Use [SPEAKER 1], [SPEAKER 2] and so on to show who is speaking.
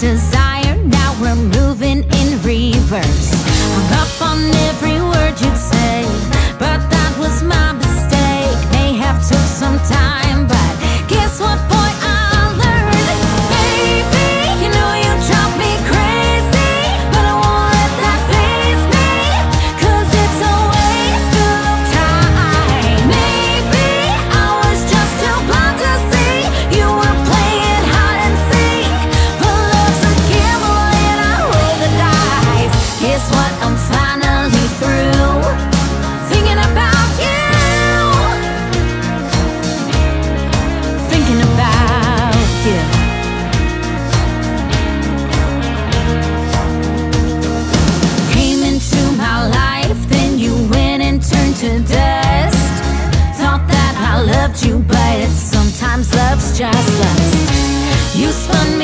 [SPEAKER 1] desire. Now we're moving in reverse. just last. You spun